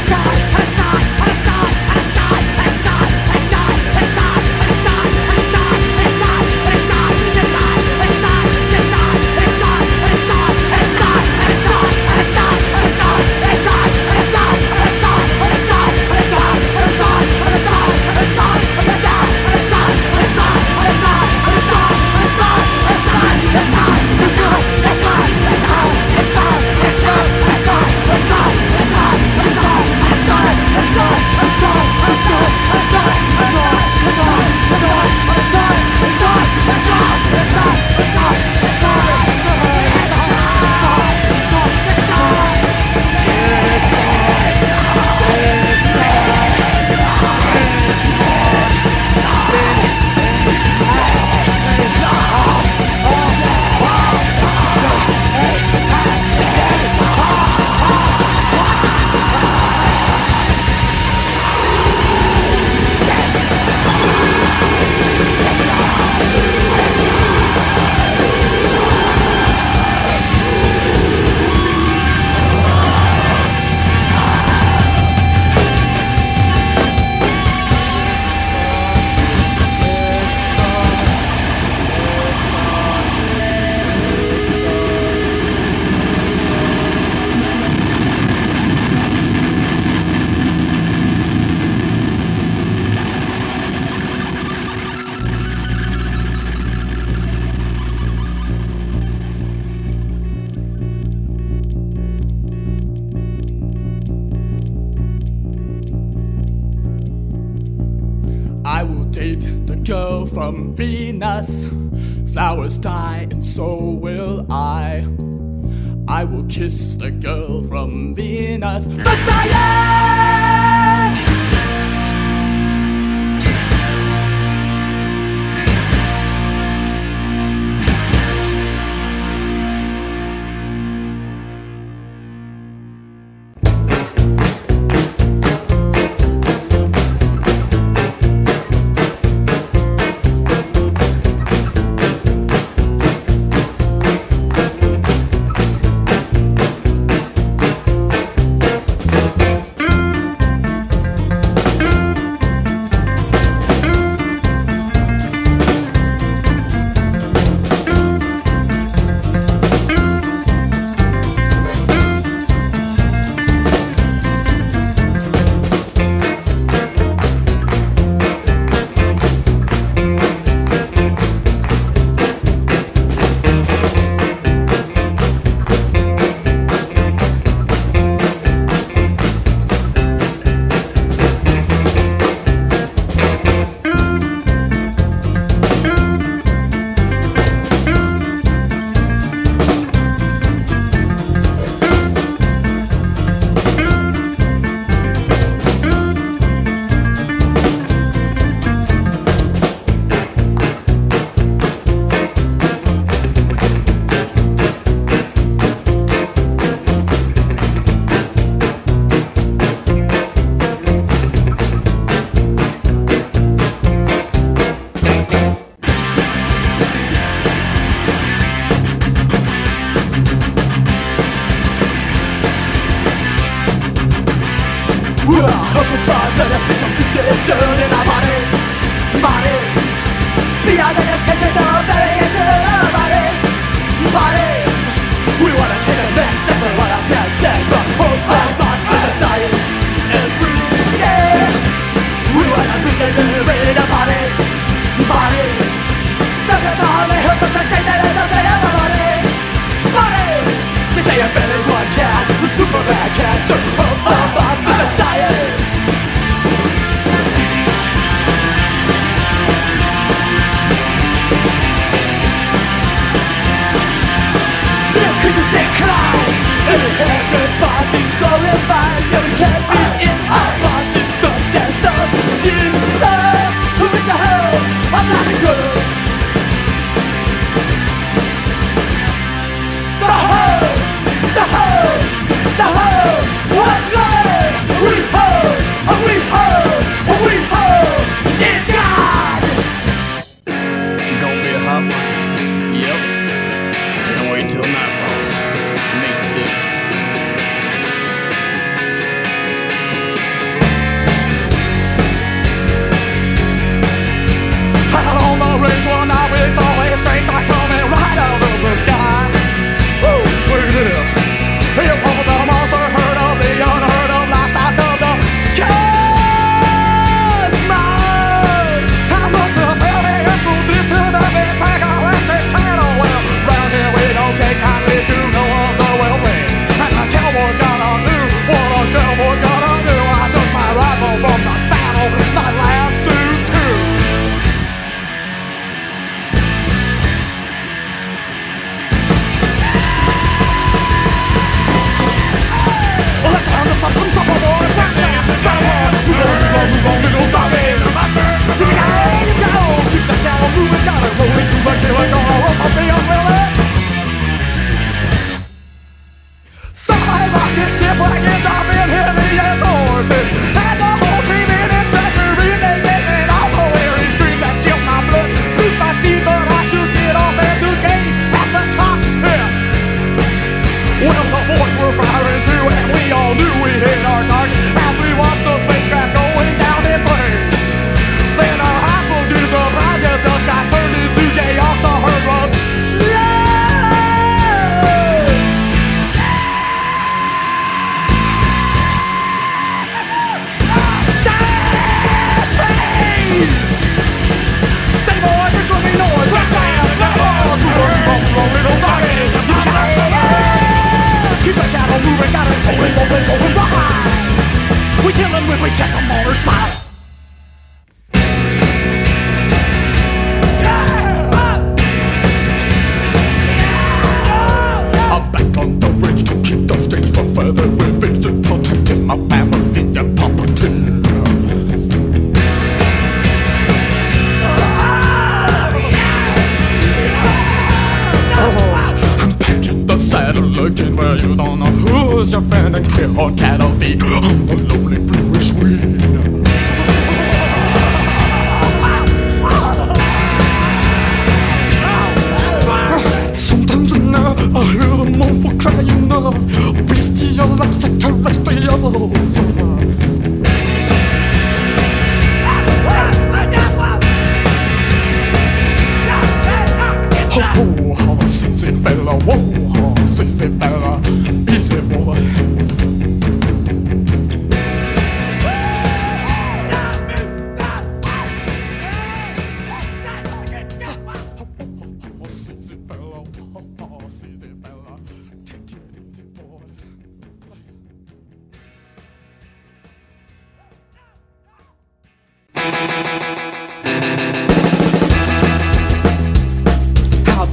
from Flowers die, and so will I. I will kiss the girl from Venus. The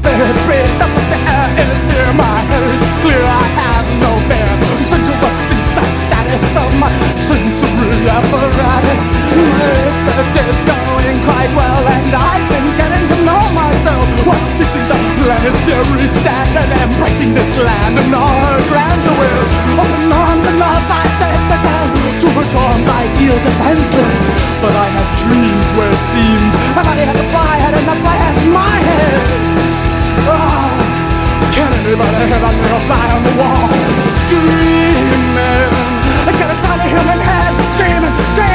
Very breathed up the air is here My hair is clear, I have no fear. Sensuous is the status of my sensory apparatus. Research is going quite well And I've been getting to know myself. While chasing the planetary standard Embracing this land and all her feel defenseless But I have dreams where it seems My body has a fly and the fly has my head. Ah, Can anybody hear that little fly on the wall? Screaming. It's got a tiny human head Screaming, screaming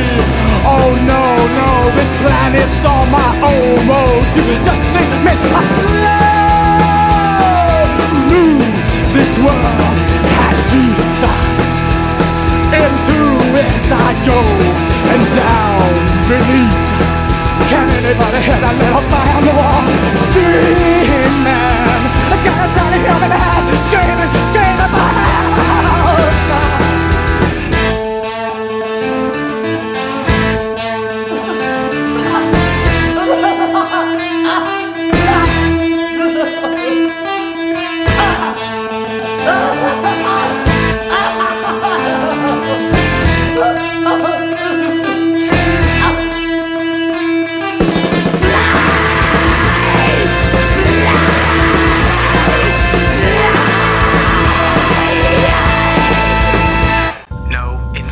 Oh no, no, this planet's on my own road to just make me love. Knew this world had to stop. Into it I go and down beneath. Can anybody hear that little fire on the wall? Screaming, it's got a tiny human head. Screaming, screaming fire.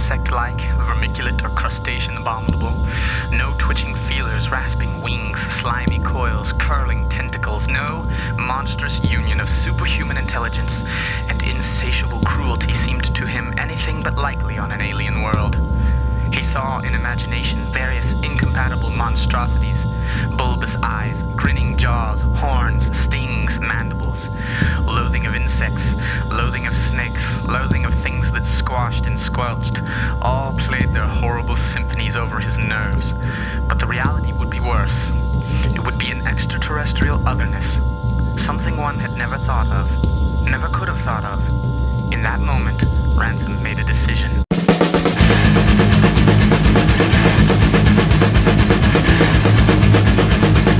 insect-like, vermiculate or crustacean abominable. No twitching feelers, rasping wings, slimy coils, curling tentacles. No monstrous union of superhuman intelligence and insatiable cruelty seemed to him anything but likely on an alien world. He saw in imagination various incompatible monstrosities bulbous eyes, grinning jaws, horns, stings, mandibles. Loathing of insects, loathing of snakes, loathing of things that squashed and squelched, all played their horrible symphonies over his nerves. But the reality would be worse. It would be an extraterrestrial otherness, something one had never thought of, never could have thought of. In that moment, Ransom made a decision.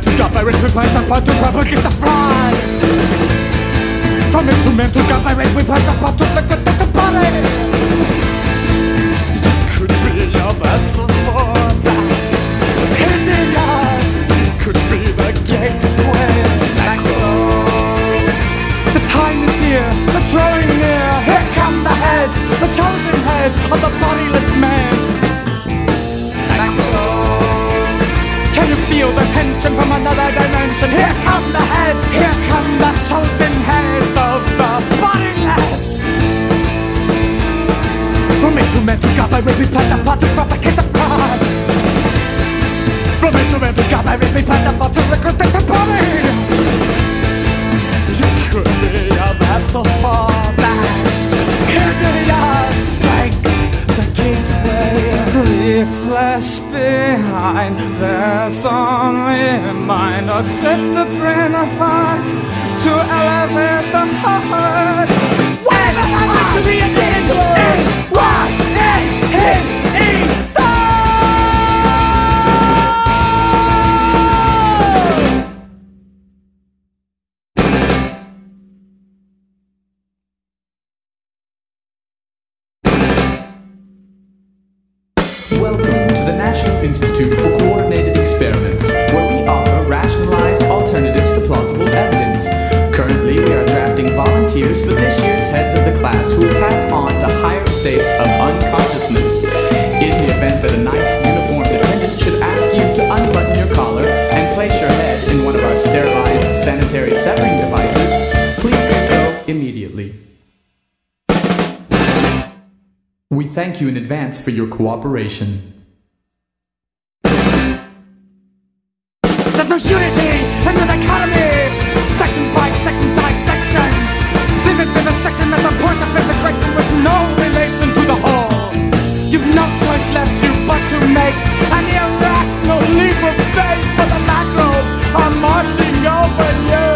man to God by rape with plans, I plan to grab get the fly. From man to man to God by rape with plans, I plan to look at the body. You could be a vessel for that. Hideous, you could be the gateway that closes. The time is here, the drawing near. Here come the heads, the chosen heads of the body dimension, from another dimension. Here come the heads, here come the chosen heads of the bodiless. From man to man to God, I really plant the pot to propagate the fraud. From man to man to God, I really plant the pot to liquidate the body. You could be a vessel for behind There's only mine I set the brain apart To elevate the heart. I meant to be a digital eh? eh? his. Institute for Coordinated Experiments, where we offer rationalized alternatives to plausible evidence. Currently, we are drafting volunteers for this year's heads of the class who pass on to higher states of unconsciousness. In the event that a nice uniformed attendant should ask you to unbutton your collar and place your head in one of our sterilized sanitary severing devices, please do so immediately. We thank you in advance for your cooperation. there's unity in the dichotomy. Section by section dissection Vivid vivisection at the point of integration With no relation to the whole. You've no choice left you but to make An irrational leap of faith For the microbes are marching over you.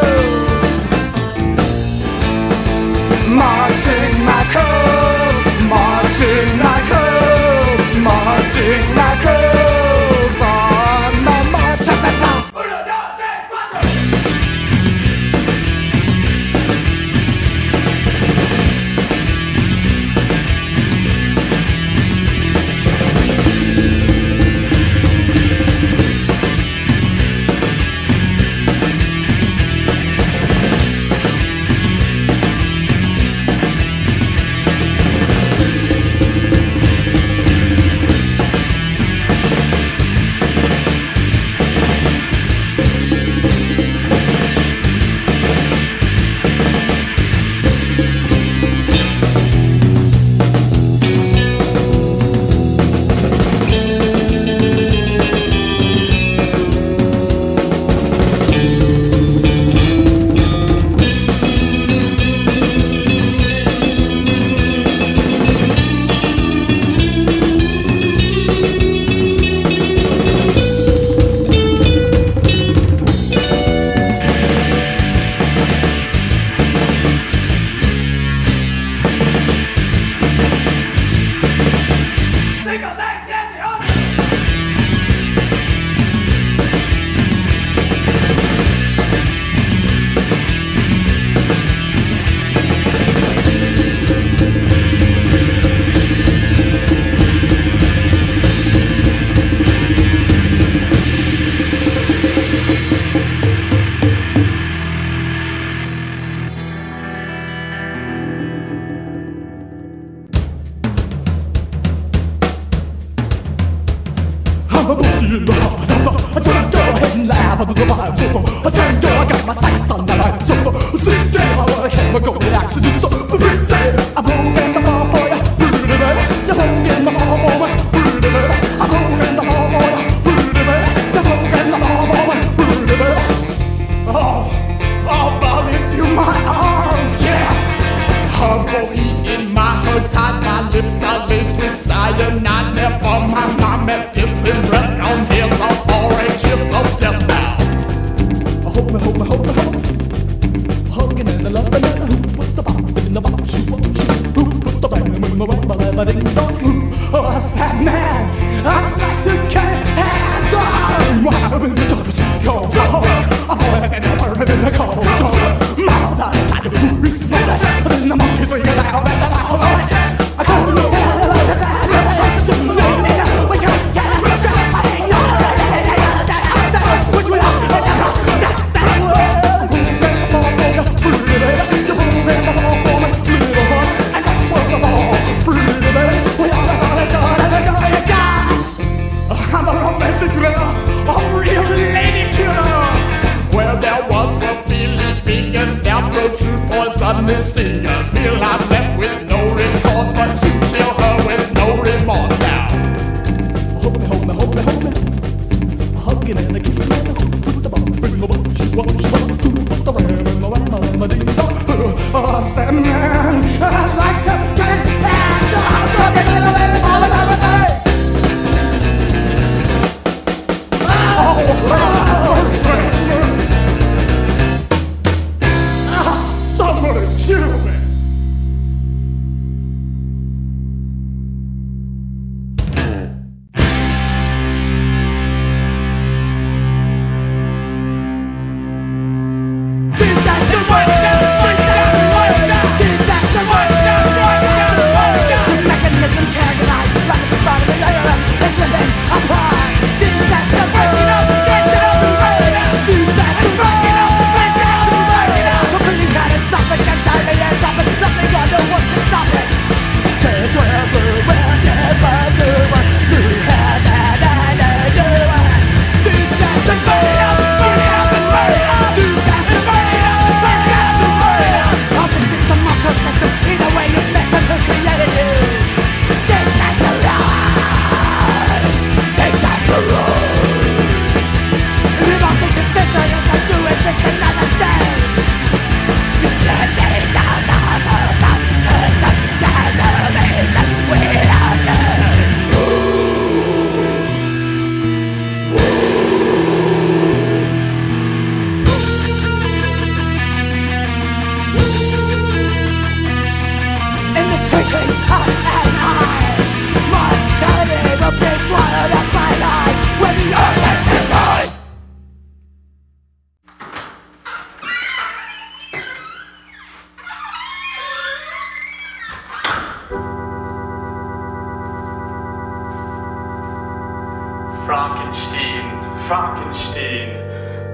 Frankenstein,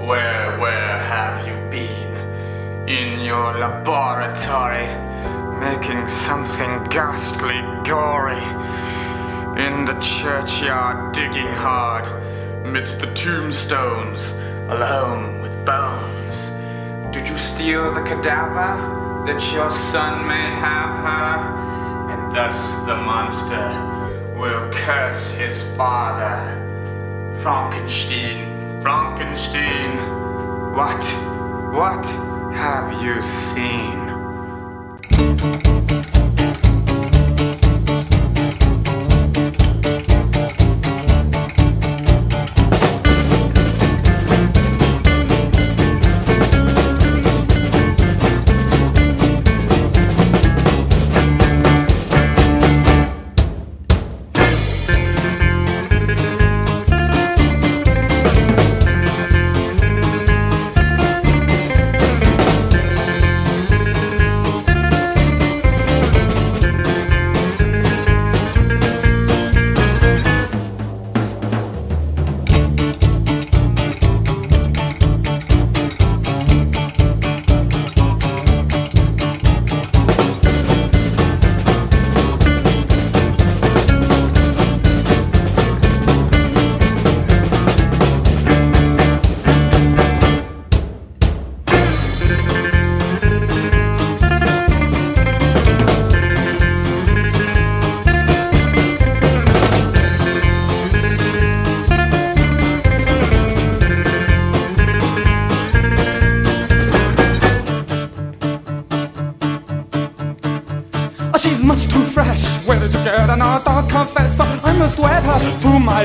where, where have you been? In your laboratory, making something ghastly gory. In the churchyard, digging hard, amidst the tombstones, alone with bones. Did you steal the cadaver that your son may have her? And thus the monster will curse his father. Frankenstein, Frankenstein, what, what have you seen?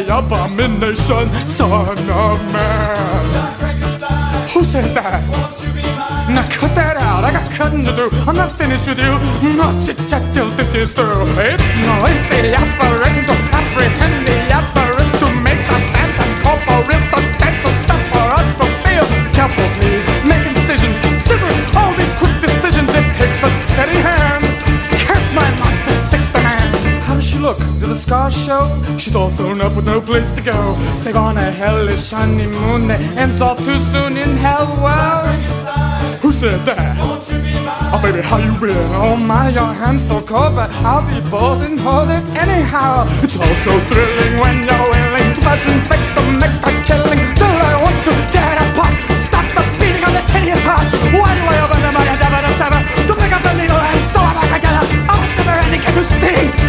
abomination, son of man. Who said that? Now cut that out, I got cutting to do. I'm not finished with you. Not chit chat till this is through. It's no, it's the apparition to apprehend the apparition to make the phantom corporeal. to the Scar Show. She's all sewn up with no place to go. Save on a hellish honeymoon that ends all too soon in hell. Well, who said that? Oh, baby, how you been? Oh, my, your hands so cold, but I'll be bold and hold it anyhow. It's all so thrilling when you're willing to fudge and fake the make by killing Still, I want to tear apart. Stop the beating of this hideous heart. One way I open the mind and never to sever? To pick up the needle and sew it back together. I'll never ending, can't you see?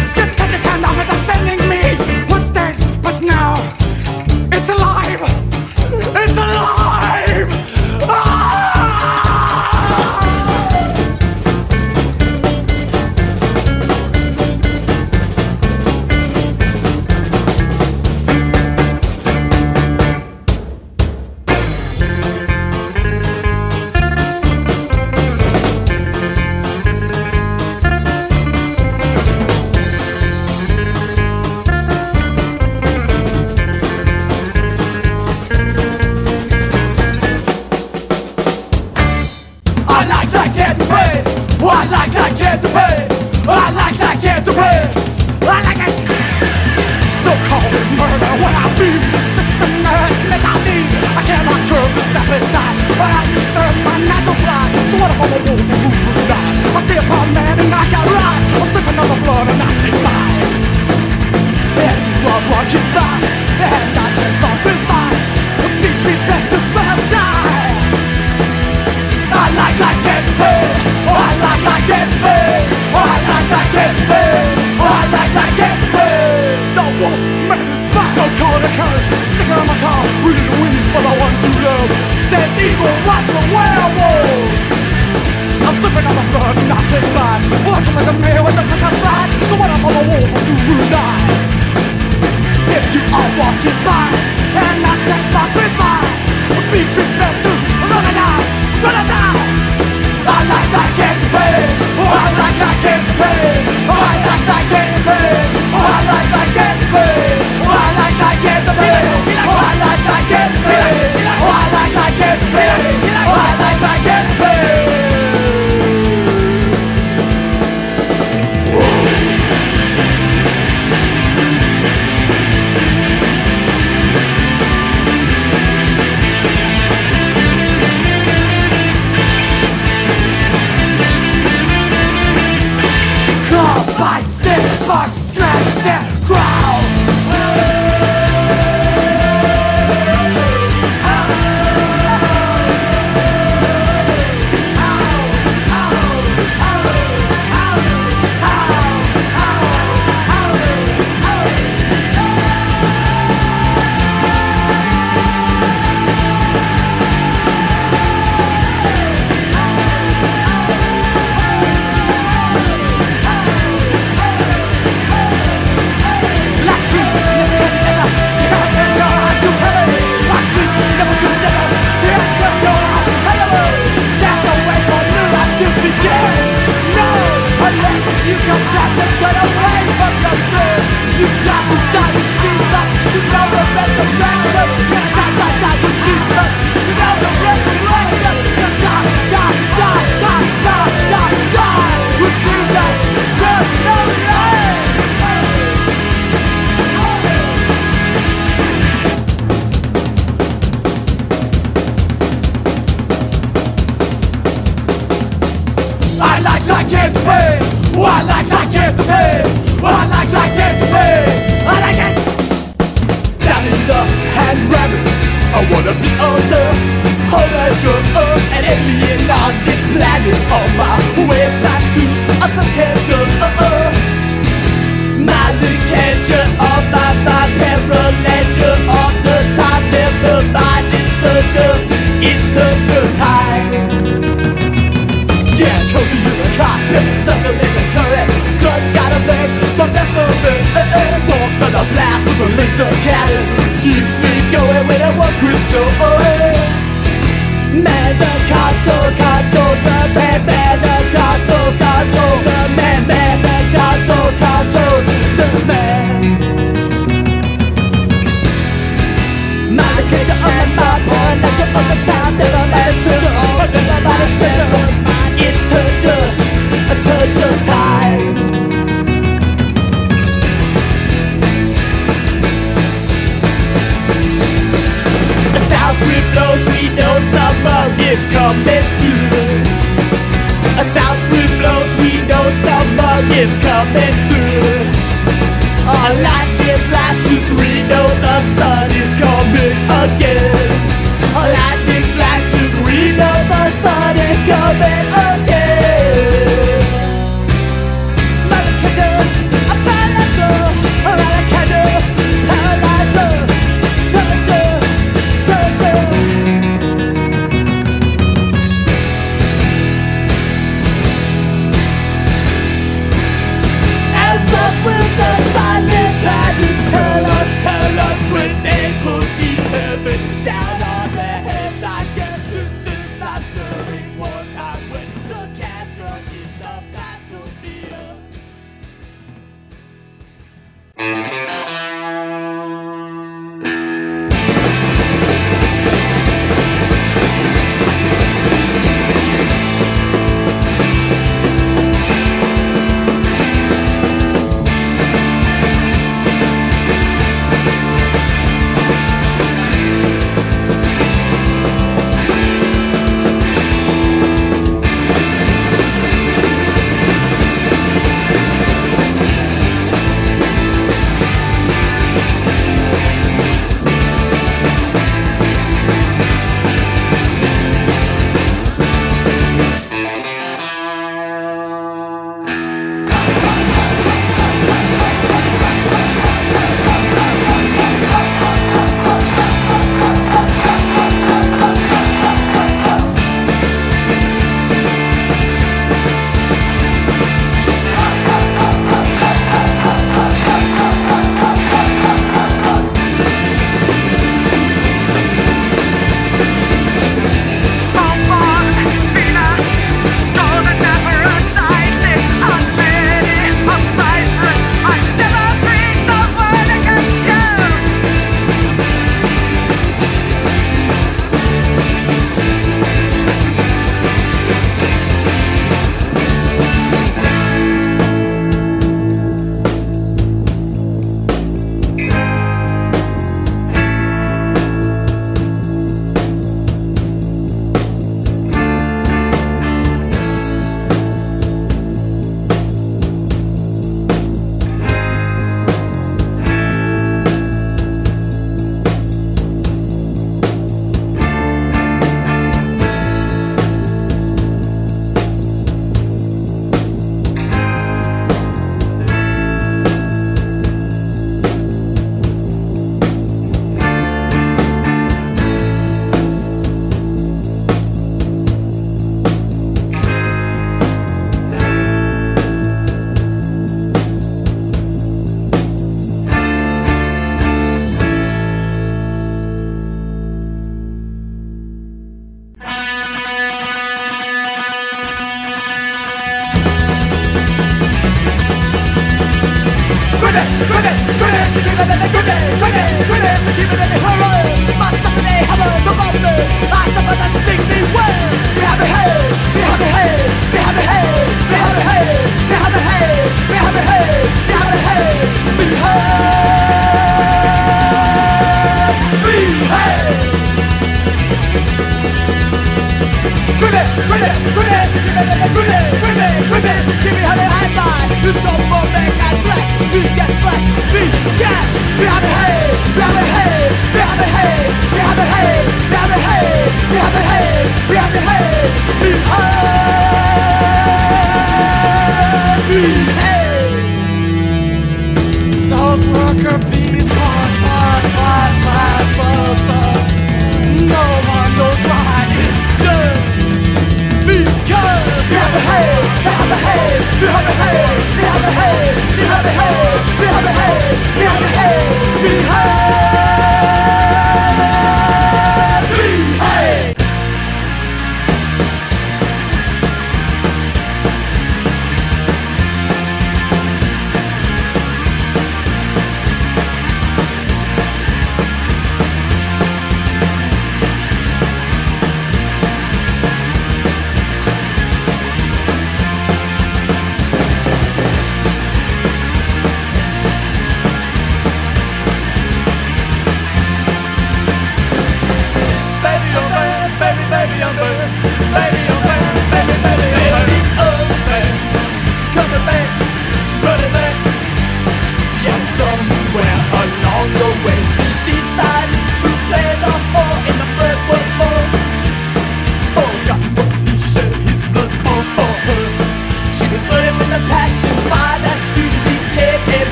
Thank you. Again.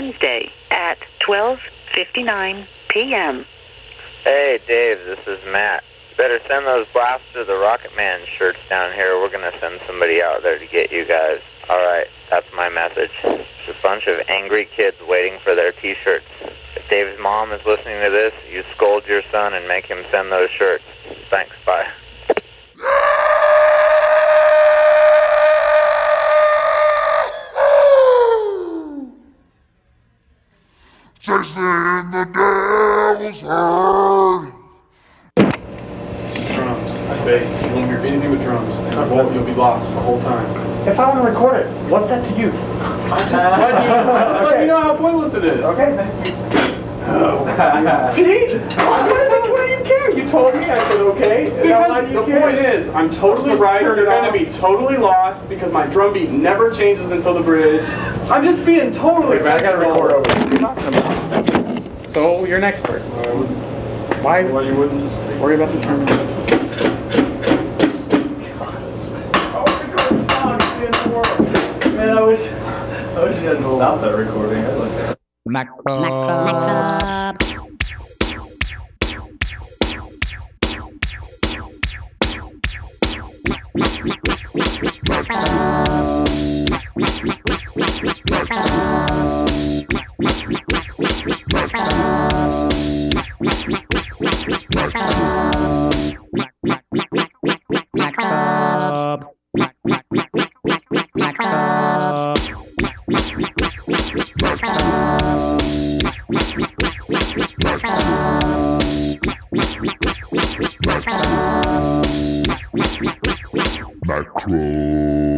Wednesday at 12:59 p.m. Hey, Dave, this is Matt. Better send those Blaster the Rocket Man shirts down here. We're going to send somebody out there to get you guys. All right, that's my message. There's a bunch of angry kids waiting for their T-shirts. If Dave's mom is listening to this, you scold your son and make him send those shirts. Thanks, bye. Chasing the devil's herd. drums, bass. You won't hear anything with drums, and you won't, you'll be lost the whole time. If I want to record it, what's that to you? I'm just letting you, I'm just letting you know how pointless it is. Okay, oh, thank you. See? What, is it, what do you told me, I said okay. Now, why do you the point is, I'm totally right. You're gonna be totally lost because my drum beat never changes until the bridge. I'm just being totally. Wait, man, I gotta sensible. record over. What are you talking about? So you're an expert. Why? Why you wouldn't just take Worry about the term. Man, oh, I wish, I wish you hadn't stopped that recording. I'd like that. Club. Club. Macro.